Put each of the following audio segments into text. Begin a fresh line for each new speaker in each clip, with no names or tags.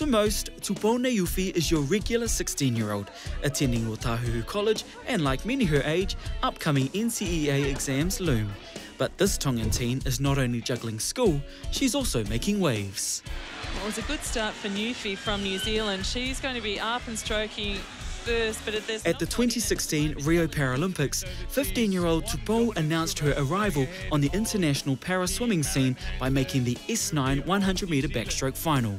To most, Tupou Neiufi is your regular 16 year old, attending Otahuhu College, and like many her age, upcoming NCEA exams loom. But this Tongan teen is not only juggling school, she's also making waves.
Well, it was a good start for Neiufi from New Zealand. She's going to be up and stroking first,
At the 2016 Rio Paralympics, 15 year old Tupou announced her arrival on the international para swimming scene by making the S9 100 metre backstroke final.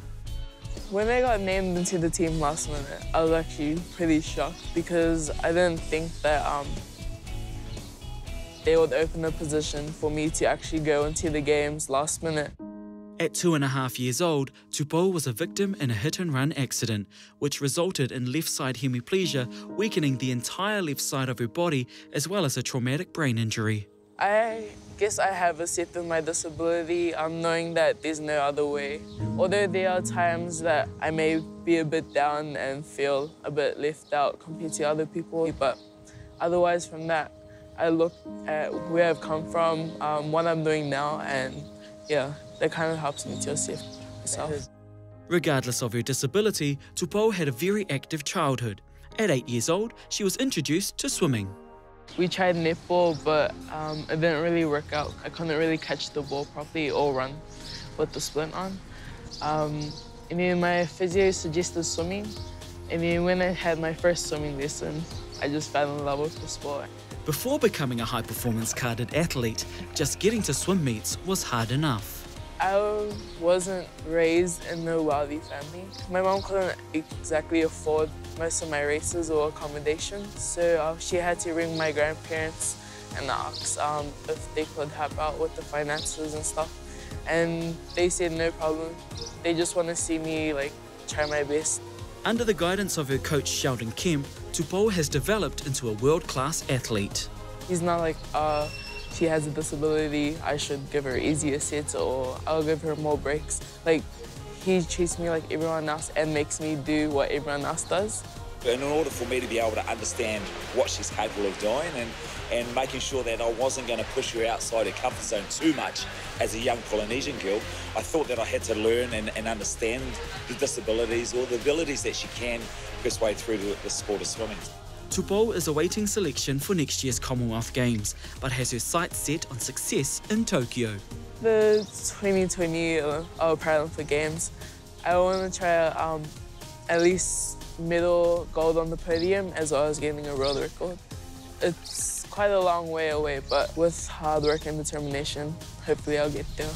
When I got named into the team last minute, I was actually pretty shocked because I didn't think that um, they would open a position for me to actually go into the games last minute.
At two and a half years old, Tupou was a victim in a hit and run accident, which resulted in left side hemiplegia, weakening the entire left side of her body, as well as a traumatic brain injury.
I guess I have accepted my disability, um, knowing that there's no other way. Although there are times that I may be a bit down and feel a bit left out compared to other people, but otherwise from that, I look at where I've come from, um, what I'm doing now, and yeah, that kind of helps me to accept myself.
Regardless of her disability, Tupou had a very active childhood. At eight years old, she was introduced to swimming.
We tried netball, but um, it didn't really work out. I couldn't really catch the ball properly or run with the splint on. Um, and then my physio suggested swimming. And then when I had my first swimming lesson, I just fell in love with the sport.
Before becoming a high performance carded athlete, just getting to swim meets was hard enough.
I wasn't raised in a wealthy family. My mom couldn't exactly afford most of my races or accommodation, so uh, she had to ring my grandparents and ask um, if they could help out with the finances and stuff. And they said no problem. They just want to see me like try my best.
Under the guidance of her coach Sheldon Kim, Tupou has developed into a world-class athlete.
He's not like, uh, she has a disability, I should give her easier sets or I'll give her more breaks. Like, he treats me like everyone else and makes me do what everyone else does.
And In order for me to be able to understand what she's capable of doing and, and making sure that I wasn't going to push her outside her comfort zone too much as a young Polynesian girl, I thought that I had to learn and, and understand the disabilities or the abilities that she can persuade through the, the sport of swimming.
Tupou is awaiting selection for next year's Commonwealth Games, but has her sights set on success in Tokyo.
The 2020 uh, Paralympic Games, I want to try um, at least medal gold on the podium as well as getting a world record. It's quite a long way away, but with hard work and determination, hopefully I'll get there.